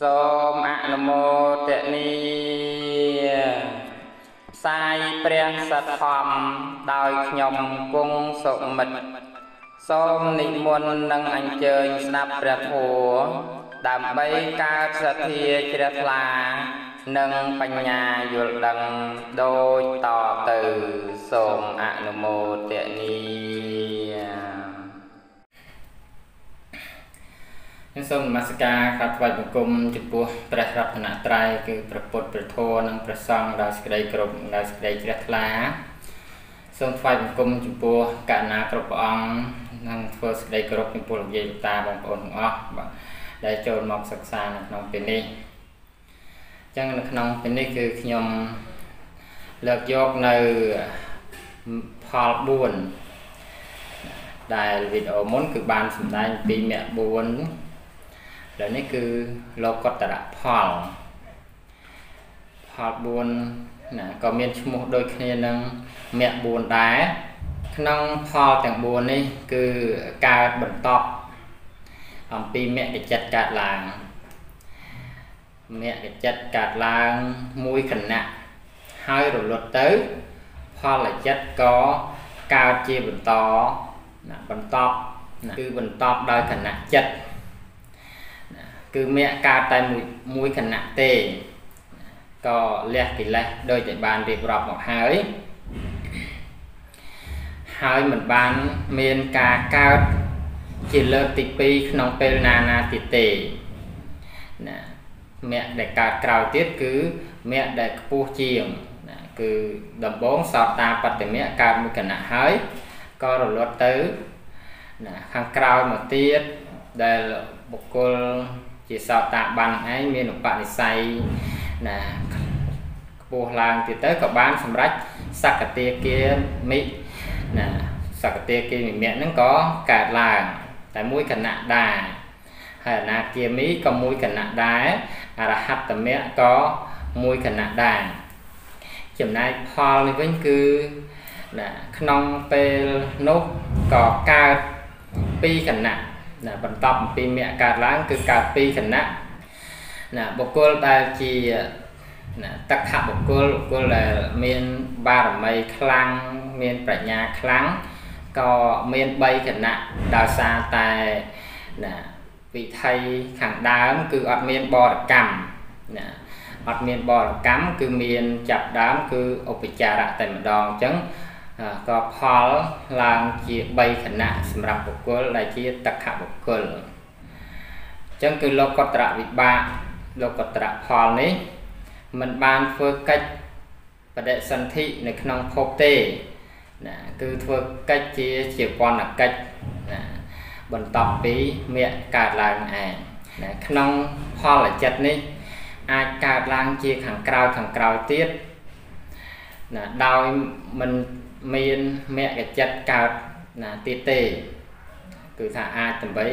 សូមអនុមោទនីផ្សាយព្រះសទ្ធំដោយខ្ញុំគង់សុមិត្តសូមនិមន្តនិងអញ្ជើញស្ដាប់ព្រះធម៌ដើម្បីកើតសទ្ធាជ្រះថ្លា និងបញ្ញាយល់ដឹងដូចតទៅសូមអនុមោទនី ខ្ញុំសូមនមស្ការក្រាបថ្វាយបង្គំចំពោះព្រះរតនត្រ័យគឺព្រះពុទ្ធព្រះធម៌និងព្រះសង្ឃដោយសេចក្តីគោរពដោយសេចក្តីជ្រះថ្លាសូមថ្វាយបង្គំចំពោះកណ្ណាគ្រប់ព្រះអង្គនិងធ្វើសេចក្តីគោរពចំពោះលោកយាយលោកតាបងប្អូនទាំងអស់បាទដែលចូលមកសិក្សានៅក្នុងពេលនេះអញ្ចឹងនៅក្នុងពេលនេះគឺខ្ញុំលើកយកនៅផល4ដែលវីដេអូមុនគឺបានសម្ដែងពីមគ្គ4 ដែលនេះគឺលោកតរៈផលផល4ណាក៏មានឈ្មោះដូចគ្នានឹងមគ្គ4ដែរក្នុងផលទាំង4នេះគឺកើតបន្តអំពីមគ្គចិត្តកើតឡើងមគ្គចិត្តកើតឡើងមួយគណៈហើយរលត់ទៅផលចិត្តក៏កើតជាបន្តណាបន្តគឺបន្តដោយគណៈចិត្ត គឺមគ្គកើតតែមួយមួយគណៈទេក៏លះកិលេសដោយតែបានរៀបរាប់មកហើយហើយមិនបានមានការកើតជាលើកទី2ក្នុងពេលណាណាទៀតទេណាមគ្គដែលកើតក្រោយទៀតគឺមគ្គដែលខ្ពស់ជាងណាគឺដំបងសោតាបត្តមគ្គកើតមួយគណៈហើយក៏រលត់ទៅណាខាងក្រោយមកទៀតដែលបុគ្គល ជាសោតាបានឯងមានឧបនិស្ស័យណាខ្ពស់ឡើងទៀតទៅក៏បានសម្រេចសក្កតាគាមិណាសក្កតាគាមិមគ្គហ្នឹងក៏កើតឡើងតែមួយគណៈដែរហើយអនាគាមីក៏មួយគណៈដែរអរហត្តមគ្គក៏មួយគណៈដែរចំណែកផលនេះវិញគឺណាក្នុងពេលនោះក៏កើតពីគណៈ ណាបន្តអំពីមគ្គកើតឡើងគឺកើតពីគណៈណាបុគ្គលដែលជាណាតក្ខបុគ្គលបុគ្គលដែលមានបារមីខ្លាំងមានប្រាជ្ញាខ្លាំងក៏មាន3គណៈដោយសារតែណាវិថីខាងដើមគឺអត់មានបរកម្មណាអត់មានបរកម្មគឺមានចាប់ដើមគឺឧបចារៈតែម្ដងអញ្ចឹង ក៏ផលឡើងជា3ខណៈសម្រាប់បុគ្គលដែលជាតក្ខបុគ្គលអញ្ចឹងគឺលោកតរវិបាកលោកតរផលនេះมันបានធ្វើកិច្ចបដិសន្ធិនៅក្នុងភពទេណាគឺធ្វើកិច្ចជាជាពន្ធកិច្ចណាបន្តពីមគ្គកើតឡើងឯងណាក្នុងផលចិត្តនេះអាចកើតឡើងជាខាងក្រោយខាងក្រោយទៀតណាដោយមិន មានមគ្គចិត្តកើតណាទៀតទេ គឺថាអាចដើម្បី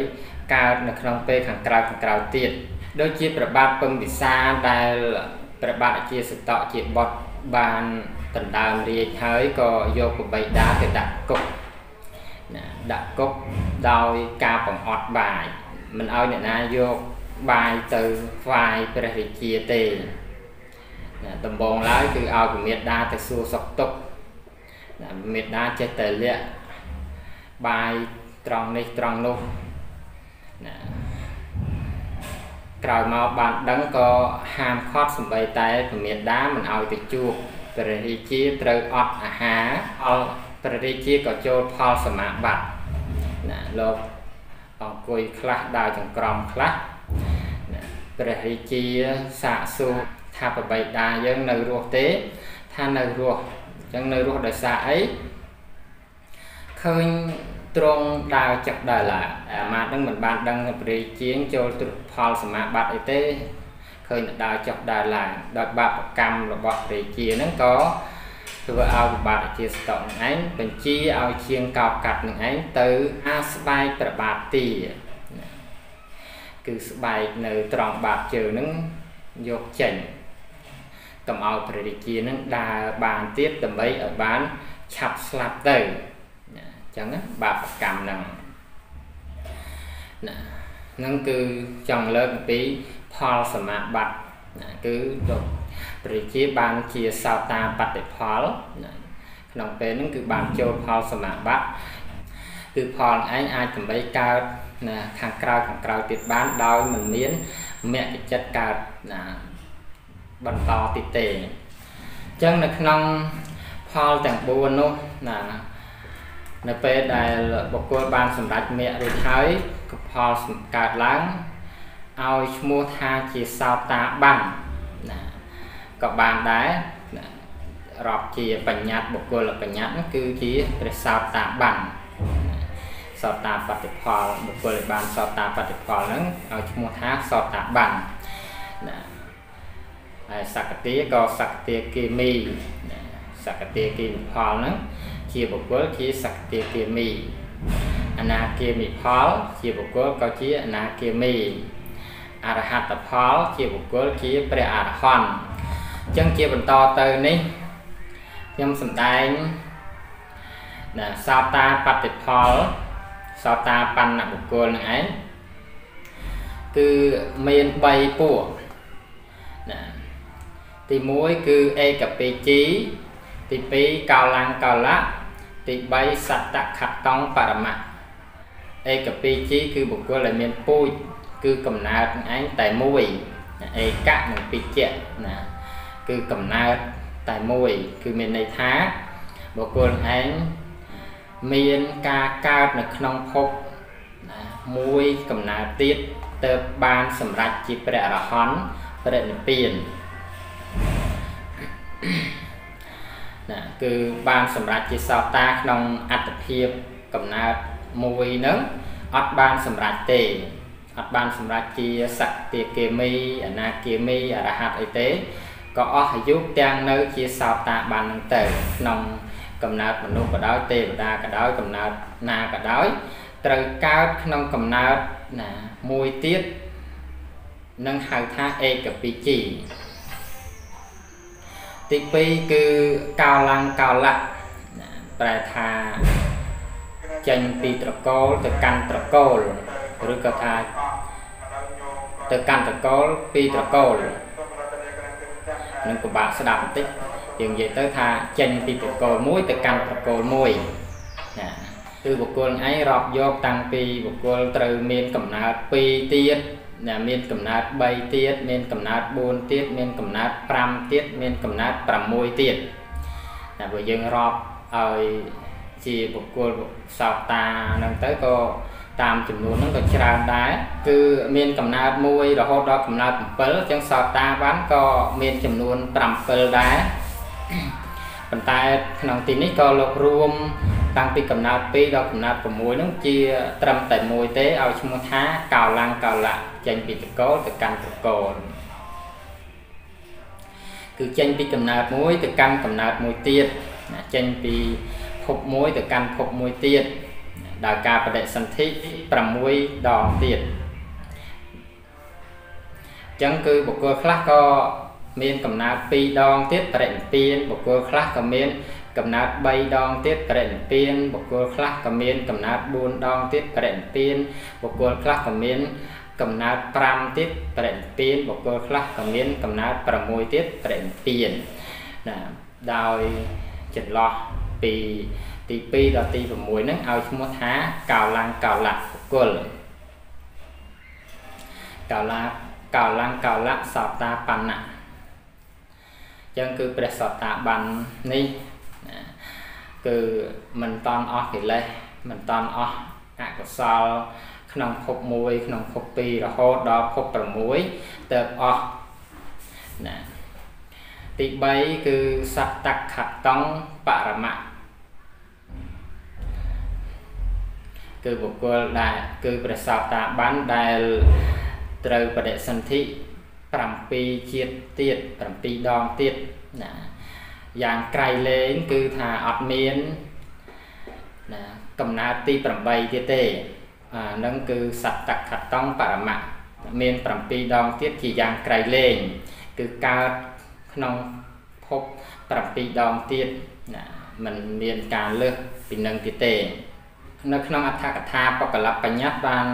កើតនៅក្នុងពេលខាងក្រោយខាងក្រោយទៀតដូចជាប្របាទពឹងវិសាដែលប្របាទជាសតៈជាបុត្របានដណ្ដើមរាជហើយក៏យកប្របីដាទៅដាក់គុកណាដាក់គុកដោយការបង្អត់បាយមិនឲ្យអ្នកណាយកបាយទៅថ្វាយព្រះរាជាទេណាដំបងឡើយគឺឲ្យពមេដាទៅសួរសុខទុក្ខ មេដាចេះតែលាក់បាយត្រង់នេះត្រង់នោះណាក្រោយមកបានដឹងក៏ហាមឃាត់សំបីតែពមេដាមិនឲ្យទៅជួបព្រះរាជាត្រូវអត់អាហារអល់ព្រះរាជាក៏ចូលផលសមាបត្តិណាលោកអង្គុយខ្លះដើរចង្ក្រមខ្លះណាព្រះរាជាសាកសួរថាបបៃតាយើងនៅរស់ទេថានៅរស់ ចឹងនៅរស់ដោយសារអីឃើញត្រង់ដើរចិត្តដើរឡើងអាម៉ាតនឹងមិនបានដឹងព្រះរាជាចូលទ្រុផលសមាបត្តិអីទេឃើញដើរចុះដើរឡើងដោយបាបកម្មរបស់ព្រះរាជាហ្នឹងក៏ធ្វើឲ្យវិបាទជាស្តុកនឹងឯងបញ្ជាឲ្យជាងកោកាត់នឹងឯងទៅអាស្បែកប្របាទទីគឺស្បែកនៅត្រង់បាតជើងហ្នឹងយកចេញ កុំឲ្យព្រះរាជានឹងដើរបានទៀតដើម្បីឲ្យបានឆាប់ស្លាប់ទៅណាអញ្ចឹងបាបកម្មហ្នឹងណាហ្នឹងគឺចង់លើកអំពីផផលសមាបត្តិណាគឺលោកព្រះជាបានជាសោតាបតិផលណាក្នុងពេលហ្នឹងគឺបានចូលផលសមាបត្តិគឺផលឯងអាចដើម្បីកើតណាខាងក្រៅខាងក្រៅទៀតបានដោយមិនមានមគ្គចិត្តកើតណា បន្តទៀតទេអញ្ចឹងនៅក្នុងផលទាំង4នោះណានៅពេលដែលបុគ្គលបានសម្រេចមគ្គរួចហើយក៏ផលកើតឡើងឲ្យឈ្មោះថាជាសោតាបានណាក៏បានដែររាប់ជាបញ្ញត្តិបុគ្គលបញ្ញត្តិនោះគឺជាព្រះសោតាបានសោតាបតិផលបុគ្គលដែលបានសោតាបតិផលហ្នឹងឲ្យឈ្មោះថាសោតាបានណា ហើយសក្តិក៏សក្តិគិមីសក្តិគិមីផលហ្នឹងជាបុគ្គលជាសក្តិគិមីអនាគាមីផលជាបុគ្គលក៏ជាអនាគាមីអរហត្តផលជាបុគ្គលជាព្រះអរហន្តអញ្ចឹងជាបន្តទៅនេះខ្ញុំសំដែងណាសោតាបតិផលសោតាបណ្ណបុគ្គលនឹងឯងគឺមាន3ពួកណា ទី1គឺឯកពេជីទី2កោឡាំងកោលៈទី3សតខតងបរមៈឯកពេជីគឺបុគ្គលដែលមានពូជគឺកំណើតឯងតែមួយឯកៈនិងពិជ្ជៈណាគឺកំណើតតែមួយគឺមានន័យថាបុគ្គលឯងមានការកើតនៅក្នុងភពណាមួយកំណើតទៀតទៅបានសម្រេចជាព្រះអរហន្តព្រះនិព្វាន ណាគឺបានសម្រេចជាសោតាក្នុងអត្តភាពកំណើតមួយហ្នឹងអត់បានសម្រេចទេអត់បានសម្រេចជាសក្តិគាមីអនាគាមីអរហត្តអីទេក៏អស់អាយុទាំងនៅជាសោតាបាននឹងទៅក្នុងកំណើតមនុស្សក៏ដោយទេវតាក៏ដោយកំណើតណាក៏ដោយត្រូវកើតក្នុងកំណើតណាមួយទៀតនឹងហៅថាឯកពិជី ទី2គឺកោឡាំងកោលៈប្រែថាចេញពីត្រកូលទៅកាន់ត្រកូលឬក៏ថាទៅកាន់ត្រកូលពីត្រកូលនឹងពិបាកស្ដាប់បន្តិចយើងនិយាយទៅថាចេញពីត្រកូលមួយទៅកាន់ត្រកូលមួយណាគឺបុគ្គលឯងរាប់យកតាំងពីបុគ្គលត្រូវមានកំណើត2ទៀត ណាមានកំណើត3ទៀតមានកំណើត4ទៀតមានកំណើត5ទៀតមានកំណើត6ទៀតតែបើយើងរាប់ឲ្យជាបុគ្គលសោកតាហ្នឹងទៅក៏តាមចំនួនហ្នឹងក៏ច្រើនដែរគឺមានកំណើតមួយរហូតដល់កំណើត7អញ្ចឹងសោតាវ៉ាន់ក៏មានចំនួន7ដែរ ប៉ុន្តែក្នុងទីនេះក៏លោករួមតាំងពីកំណើត2ដល់កំណើត6ហ្នឹងជាត្រឹមតែមួយទេឲ្យឈ្មោះថាកោឡាំងកោលៈចេញពីតកូលទៅកាន់តកូលគឺចេញពីកំណើតមួយទៅកាន់កំណើតមួយទៀតចេញពីភពមួយទៅកាន់ភពមួយទៀតដោយការបដិសន្ធិ6ដងទៀតអញ្ចឹងគឺបុគ្គលខ្លះក៏ មានកំណើត2ដងទៀតបរិនិព្វានបុគ្គលខ្លះក៏មានកំណើត3ដងទៀតបរិនិព្វានបុគ្គលខ្លះក៏មានកំណើត4ដងទៀតបរិនិព្វានបុគ្គលខ្លះក៏មានកំណើត5ទៀតបរិនិព្វានបុគ្គលខ្លះក៏មានកំណើត6ទៀតបរិនិព្វានណាដោយចន្លោះពីទី2ដល់ទី6ហ្នឹងឲ្យឈ្មោះថាកោឡាំងកោលៈបុគ្គលកោឡាកោឡាំងកោលៈសោតាបណ្ណៈ ចឹងគឺព្រះសតាបាននេះគឺមិនតន់អស់កិលេសមិនតន់អស់អកុសលក្នុងភព1ក្នុងភព2រហូតដល់ភព6ទៅអស់ណាទី3គឺសត្តខតងបរមៈគឺបុគ្គលដែលគឺព្រះសោតាបានដែលត្រូវបដិសន្ធិ 7ជាតិទៀត7ដងទៀតណាយ៉ាងក្រៃលែងគឺថាអត់មានណាកំណើតទី8ទៀតទេអានឹងគឺសត្តខតងបរមៈមាន7ដងទៀតជាយ៉ាងក្រៃលែងគឺកើតក្នុងភព7ដងទៀតណាมันមានការលើសពីនឹងទៀតទេ នៅក្នុងអដ្ឋកថាបកលបញ្ញត្តិបាន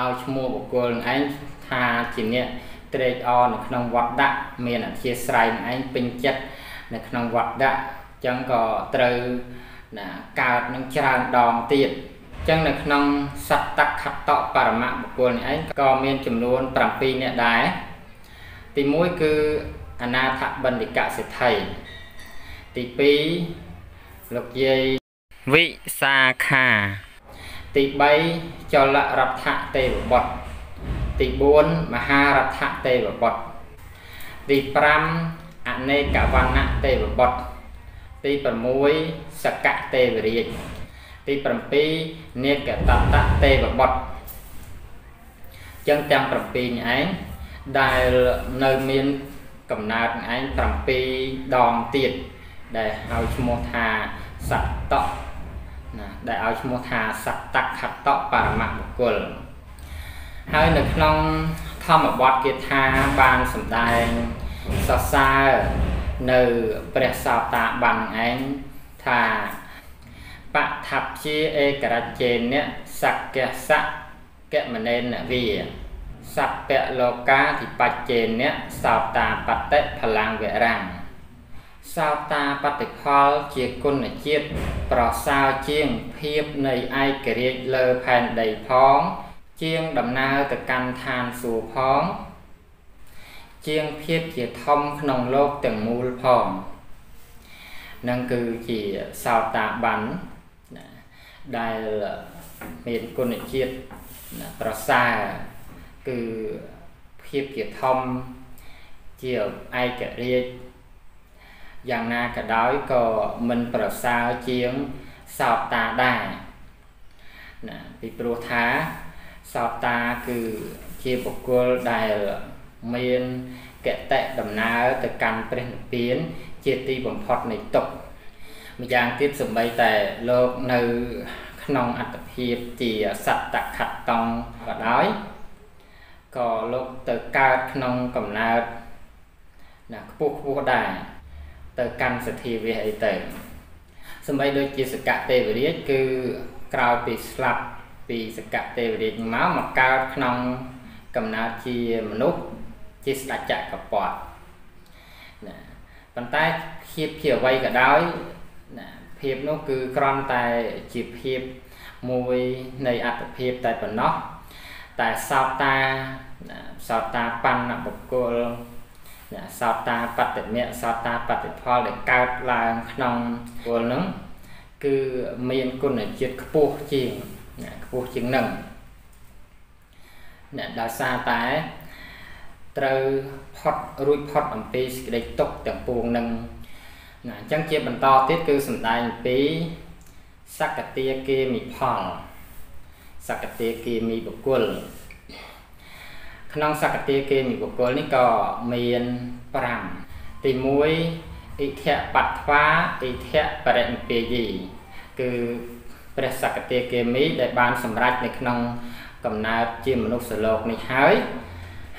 ឲ្យឈ្មោះបុគ្គលនឹងឯងថាជាអ្នក ត្រេកអរនៅក្នុងវត្តដាក់មានអធិស្ស្រ័យនឹងឯងពេញចិត្តនៅក្នុងវត្តដាក់អញ្ចឹងក៏ត្រូវណាកើតនឹងច្រើនដងទៀតអញ្ចឹងនៅក្នុងសត្តខតបរមបុគ្គលនេះឯងក៏មានចំនួន7នាក់ដែរទី1គឺអនាថបណ្ឌិកសិទ្ធិទី2លោកយាយវិសាខាទី3ចលរដ្ឋទេវបុត្រ ទី4មហារដ្ឋទេវបុត្រទី5អនេកវណ្ណៈទេវបុត្រទី6សកៈទេវរាជទី7នេកតតទេវបុត្រចឹងទាំង7នេះឯងដែលនៅមានកំណើតឯង7ដងទៀតដែលហៅឈ្មោះថាសត្តៈណាដែលឲ្យឈ្មោះថាសត្តខតបរមបុគ្គល ហើយនៅក្នុងធម្មបទគាថាបានសម្ដែងសរសើរនៅព្រះសោតាបានឯងថាបឋัพជាឯករចេនៈសក្យសៈកមនេនវិសព្ពលោកាធិបច្ចេនៈសោតាបតិផលាំងវរាំងសោតាបតិផលជាគុណជាតិប្រសើរជាងភាពនៃឯករាជ្យលើផែនដីផង ជាងដំណើរទៅកាន់ឋានសួគ៌ផង ជាងភាពជាធំក្នុងលោកទាំងមូលផងនឹងគឺជាសោតាបានដែលមានគុណជាតិប្រសើរគឺភាពជាធំជាឯករាជ្យយ៉ាងណាក៏ដោយក៏មិនប្រសើរជាងសោតាដែរណាពីព្រោះថា សោតាគឺជាបុគ្គលដែលមានកតិដំណើរទៅកាន់ព្រះនិព្វាន ជាទីបំផុតនៃទុក្ខម្យ៉ាងទៀតសម្បីតែលោកនៅក្នុងអត្តភាពជាសត្តខតតងក៏ដោយក៏លោកទៅកើតក្នុងកំណើតណាខ្ពស់ខ្ពស់ដែរទៅកាន់សទ្ធាវៈអីទៅសម្បីដូចជាសកទេវរាជគឺក្រោយពីស្លាប់ ពីសកទេវរាជមកមកកើតក្នុងកំណើតជាមនុស្សជាស្ដេចចក្រពតណាប៉ុន្តែភាពជាអ្វីក៏ដោយណាភាពនោះគឺគ្រាន់តែជាភាពមួយនៃអត្តភាពតែប៉ុណ្ណោះតែសោតតាសោតតាបណ្ណបុគ្គលសោតតាបតិមៈសោតតាបតិផលដែលកើតឡើងក្នុងបុគ្គលនឹងគឺមានគុណជាតិខ្ពស់ជាង ខ្ពស់ជាងនឹងអ្នកដោយសារតែត្រូវផុតរួចផុតអំពីសេចក្តីទុក្ខទាំងពួងនឹងណាអញ្ចឹងជាបន្តទៀតគឺសំដែងអំពីសកតាគេមិផលសកតាគេមិបុគ្គលក្នុងសកតាគេមិបុគ្គលនេះក៏មាន5ទី1អិធៈបត្វាអិធៈបរិនិពាយីគឺ ព្រះសកតាគេមីដែលបានសម្រេចនៅក្នុងកំណើតជាមនុស្សលោកនេះហើយ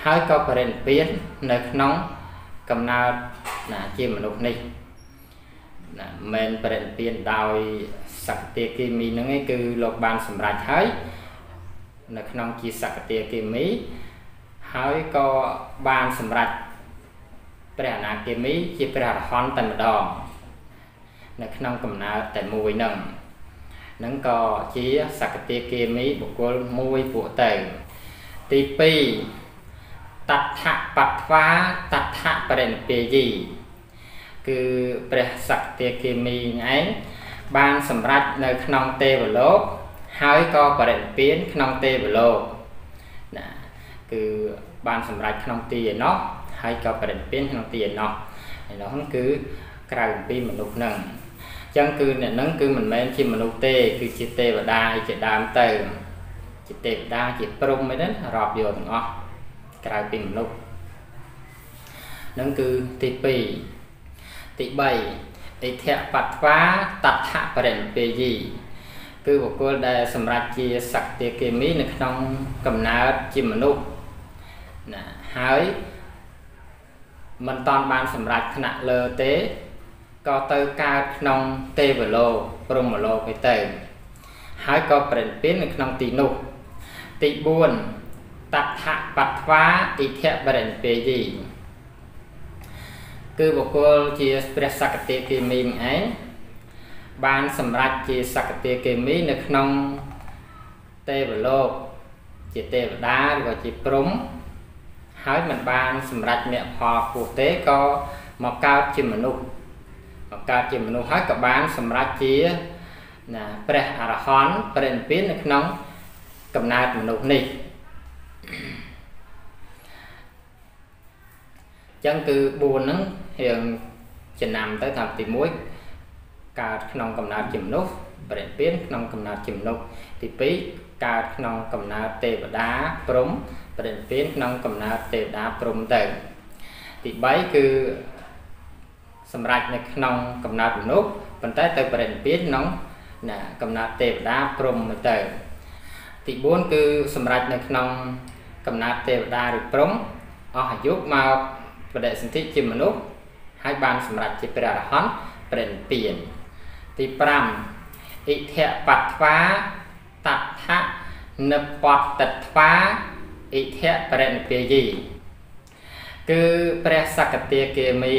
ហើយក៏បរិនិព្វាននៅក្នុងកំណើតណាជាមនុស្សនេះណាមិនបរិនិព្វានដោយសកតាគីមីហ្នឹងឯងគឺលោកបានសម្រេចហើយនៅក្នុងជាសកតាគីមីហើយក៏បានសម្រេចព្រះអនាគមីជាព្រះអរហន្តតែម្ដងនៅក្នុងកំណើតតែមួយហ្នឹង នឹងក៏ជាសកតាគមីបុគ្គលមួយពួកទៅទី2តដ្ឋបត្វាតដ្ឋបរិនិពាយីគឺព្រះសកតាគមីឯងបានសម្រេចនៅក្នុងទេវលោកហើយក៏បរិនិព្វានក្នុងទេវលោកណាគឺបានសម្រេចក្នុងទីឯណោះហើយក៏បរិនិព្វានក្នុងទីឯណោះឯណោះគឺក្រៅពីមនុស្សនឹង ចឹងគឺអ្នកហ្នឹងគឺមិនមែនជាមនុស្សទេ គឺជាទេវតាជាដើមទៅជាទេវតាជាព្រំអីហ្នឹងរាប់យកទាំងអស់ក្រៅពីមនុស្សហ្នឹងគឺទី2ទី3អិធៈបត្វាតដ្ឋបរិនិពេយីគឺបុគ្គលដែលសម្រេចជាសក្តិគិមីនៅក្នុងកំណើតជាមនុស្សណាហើយមិនតាន់បានសម្រេចថ្នាក់លើទេ ក៏ទៅកើតក្នុងទេវលោកព្រហ្មលោកឯទៅហើយក៏ប្រេនពៀននៅក្នុងទីនោះទី4តថបត្វាអិធបរិញ្ពេយីគឺបុគ្គលជាព្រះសក្តិគិមីនឹងឯងបានសម្រេចជាសក្តិគិមីនៅក្នុងទេវលោកជាទេវតាឬក៏ជាព្រំហើយមិនបានសម្រេចមគ្គផលខ្ពស់ទេក៏មកកើតជាមនុស្ស មកកើតជាមនុស្សហើយក៏បានសម្រេចជាណាព្រះអរហន្តព្រះនិព្វាននៅក្នុងកំណើតមនុស្សនេះចឹងគឺ4ហ្នឹងរៀងចំណាំទៅថាទី1កើតក្នុងកំណើតជាមនុស្សបរិពានក្នុងកំណើតជាមនុស្សទី2កើតក្នុងកំណើតទេវតាព្រំបរិពានក្នុងកំណើតទេវតាព្រំទៅទី3គឺ សម្រាប់នៅក្នុងកំណើតមនុស្សប៉ុន្តែទៅបរិពានក្នុងណាកំណើតទេវតាព្រំទៅ ទី4គឺសម្រាប់នៅក្នុងកំណើតទេវតាឬព្រំអស់អាយុមកបដិសន្ធិជាមនុស្សហើយបានសម្រេចជាព្រះអរហន្តព្រះនិព្វានទី5អិធបត្វាតដ្ឋនិបតត្វាអិធបរិនិព្វាយីគឺព្រះសក្តិគេមី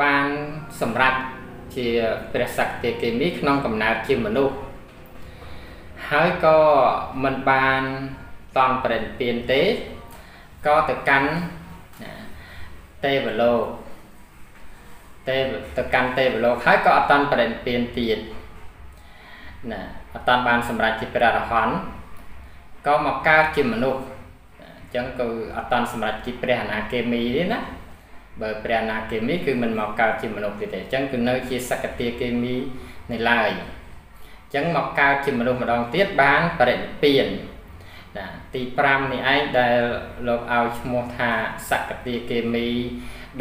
បានសម្រេចជាព្រះសក្តិគេមីក្នុងកំណើតជាមនុស្សហើយក៏មិនបានតន់ប្រេនពៀនទេក៏ទៅកាន់ទេវលោកទេវទៅកាន់ទេវលោកហើយក៏អត់តន់ប្រេនពៀនទៀតណាអត់តន់បានសម្រេចជាព្រះអរហន្តក៏មកកើតជាមនុស្សអញ្ចឹងគឺអត់តន់សម្រេចជាព្រះអនាគមីទេណា បើព្រះអនាគមីគឺមិនមកកើតជាមនុស្សទេទេអញ្ចឹងគឺនៅជាសក្តិគមីនៅឡើយអញ្ចឹងមកកើតជាមនុស្សម្ដងទៀតបានបរិនិព្វានណាទី5នេះឯងដែលលោកឲ្យឈ្មោះថាសក្តិគមី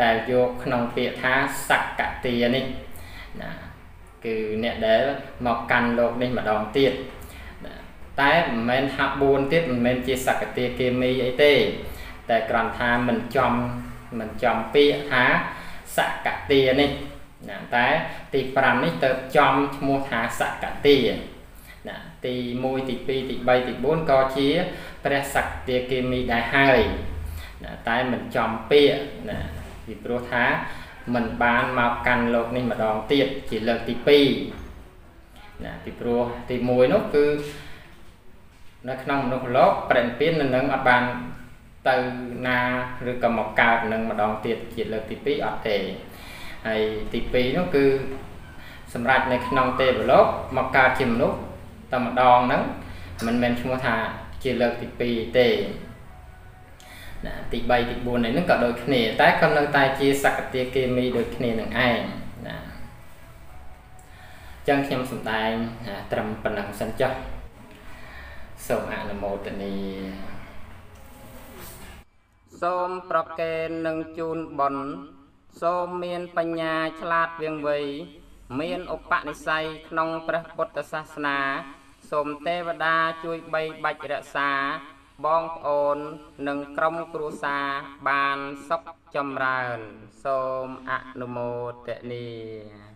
ដែលយកក្នុងពាក្យថាសក្តិនេះណាគឺអ្នកដែលមកកាន់លោកនេះម្ដងទៀតតែមិនមែនហាក់4ទៀតមិនមែនជាសក្តិគមីអីទេ តែគ្រាន់ថាមិនចំ មិនចំពាក្យថាសក្តិនេះណាតែទី5នេះទៅចំឈ្មោះថាសក្តិណាទី1ទី2ទី3ទី4ក៏ជាព្រះសក្តិគិមីដែរហើយណាតែមិនចំពាក្យណាពីព្រោះថាមិនបានមកកាន់លោកនេះម្ដងទៀតជាលើកទី2ណាពីព្រោះទី1នោះគឺនៅក្នុងមនុស្សលោកប្រេនពៀននឹងអត់បាន ទៅណាឬក៏មកកើតនឹងម្ដងទៀតជាលើកទី2អត់ទេហើយទី2នោះគឺសម្រាប់នៅក្នុងទេវលោកមកកើតជាមនុស្សតែម្ដងហ្នឹងមិនមែនឈ្មោះថាជាលើកទី2ទេណាទី3ទី4នេះហ្នឹងក៏ដូចគ្នាតែក៏នៅតែជាសក្តិគិមីដូចគ្នានឹងឯងណាចឹងខ្ញុំសម្ដែងត្រឹមប៉ុណ្ណឹងសិនចុះសូមអនុមោទនី សូមប្រកេននឹងជូនបនសូមមានបញ្ញាឆ្លាតវៀងវៃមានឧបនិស្ស័យក្នុងព្រះពុទ្ធសាសនា សូមទេវតាជួយបីបាច់រក្សា បងប្អូននិងក្រុមគ្រួសារបានសុខចម្រើន សូមអនុមោទនា